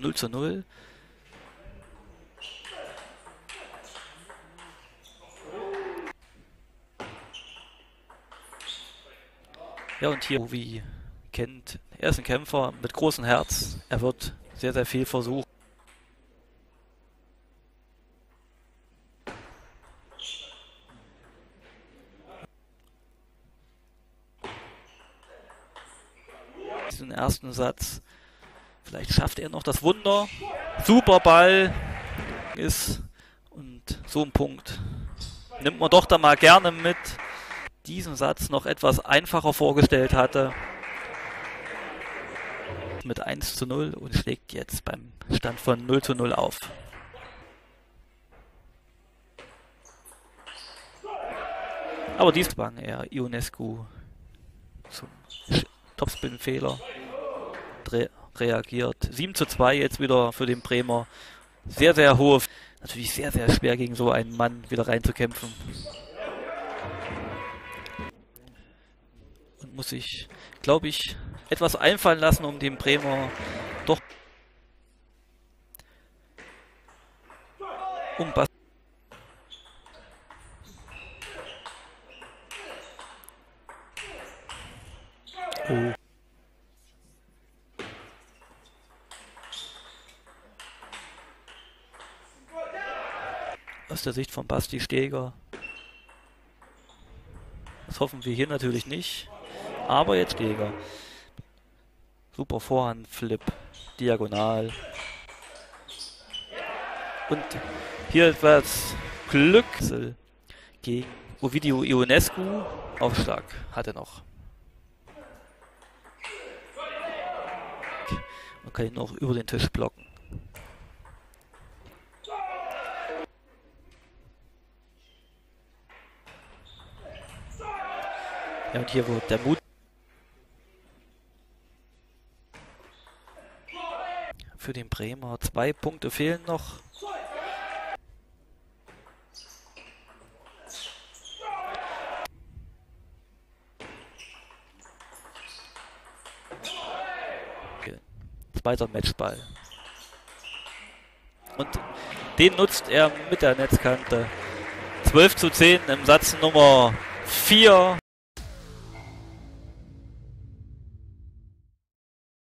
0 zu 0. Ja, und hier, wie kennt, er ist ein Kämpfer mit großem Herz. Er wird sehr, sehr viel versuchen. Diesen ersten Satz. Vielleicht schafft er noch das Wunder. Super Ball ist und so ein Punkt nimmt man doch da mal gerne mit. Diesen Satz noch etwas einfacher vorgestellt hatte. Mit 1 zu 0 und schlägt jetzt beim Stand von 0 zu 0 auf. Aber dies zwang er Ionescu zum Topspin-Fehler reagiert. 7 zu 2 jetzt wieder für den Bremer. Sehr, sehr hohe. Natürlich sehr, sehr schwer gegen so einen Mann wieder reinzukämpfen. Und muss sich, glaube ich, etwas einfallen lassen, um den Bremer doch um Oh. Aus der Sicht von Basti Steger. Das hoffen wir hier natürlich nicht. Aber jetzt Steger. Super Vorhand, Flip, Diagonal. Und hier etwas Glück gegen Ovidio Ionescu. Aufschlag hat er noch. Man kann ihn noch über den Tisch blocken. Ja, und hier wo der Mut für den Bremer. Zwei Punkte fehlen noch. Zweiter Matchball. Und den nutzt er mit der Netzkante. 12 zu 10 im Satz Nummer 4